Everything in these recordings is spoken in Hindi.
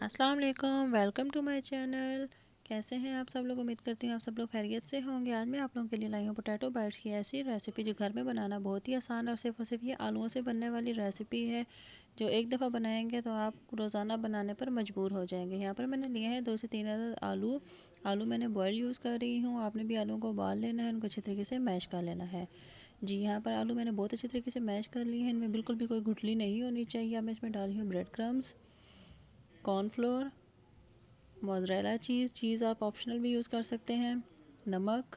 अस्सलाम वालेकुम वेलकम टू माय चैनल कैसे हैं आप सब लोग? उम्मीद करती हूँ आप सब लोग खैरियत से होंगे। आज मैं आप लोगों के लिए लाई हूँ पोटैटो बाइट्स की ऐसी रेसिपी जो घर में बनाना बहुत ही आसान और सिर्फ़ और सिर्फ़ ये आलूओं से बनने वाली रेसिपी है, जो एक दफ़ा बनाएँगे तो आप रोज़ाना बनाने पर मजबूर हो जाएँगे। यहाँ पर मैंने लिए हैं दो से तीन हज़ार आलू। आलू मैंने बॉयल यूज़ कर रही हूँ। आपने भी आलू को उबाल लेना है, उनको अच्छे तरीके से मैश कर लेना है। जी, यहाँ पर आलू मैंने बहुत अच्छे तरीके से मैश कर लिए हैं। इनमें बिल्कुल भी कोई गुटली नहीं होनी चाहिए। अब मैं इसमें डाल रही हूँ bread crumbs cornflour mozzarella cheese cheese आप ऑप्शनल भी यूज़ कर सकते हैं, नमक,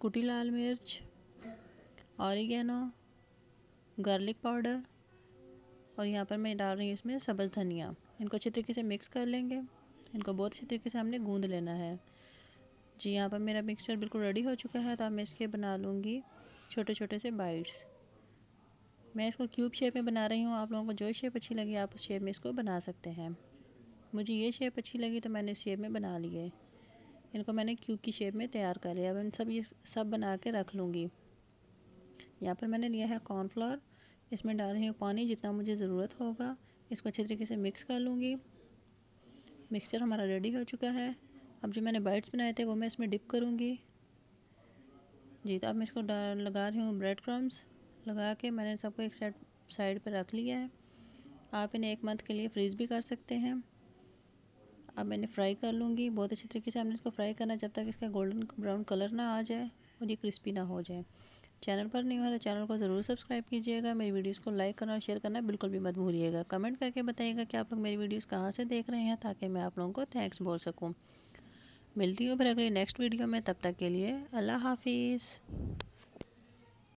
कुटी लाल मिर्च ऑरिगेनो गार्लिक पाउडर और यहाँ पर मैं डाल रही हूँ इसमें सब्ज़ धनिया। इनको अच्छे तरीके से मिक्स कर लेंगे। इनको बहुत अच्छे तरीके से हमने गूंद लेना है। जी यहाँ पर मेरा मिक्सचर बिल्कुल रेडी हो चुका है तो अब मैं इसके बना लूँगी छोटे छोटे से बाइट्स मैं इसको क्यूब शेप में बना रही हूँ, आप लोगों को जो शेप अच्छी लगी आप उस शेप में इसको बना सकते हैं। मुझे ये शेप अच्छी लगी तो मैंने इस शेप में बना लिए इनको मैंने क्यूब की शेप में तैयार कर लिया। अब इन सब ये सब बना के रख लूँगी। यहाँ पर मैंने लिया है कॉर्नफ्लोर इसमें डाल रही हूँ पानी जितना मुझे ज़रूरत होगा। इसको अच्छे तरीके से मिक्स कर लूँगी। मिक्सचर हमारा रेडी हो चुका है। अब जो मैंने बाइट्स बनाए थे वो मैं इसमें डिप करूँगी। जी तो अब मैं इसको लगा रही हूँ ब्रेड क्रम्स लगा के मैंने सबको एक साइड साइड पर रख लिया है। आप इन्हें एक मंथ के लिए फ्रीज़ भी कर सकते हैं। अब मैंने फ्राई कर लूँगी। बहुत अच्छे तरीके से हमने इसको फ्राई करना जब तक इसका गोल्डन ब्राउन कलर ना आ जाए और ये क्रिस्पी ना हो जाए। चैनल पर नहीं हुआ तो चैनल को ज़रूर सब्सक्राइब कीजिएगा। मेरी वीडियोस को लाइक करना और शेयर करना बिल्कुल भी मत भूलिएगा। कमेंट करके बताइएगा कि आप लोग मेरी वीडियोस कहाँ से देख रहे हैं ताकि मैं आप लोगों को थैंक्स बोल सकूँ। मिलती हूँ फिर अगले नेक्स्ट वीडियो में। तब तक के लिए अल्लाह हाफिज़।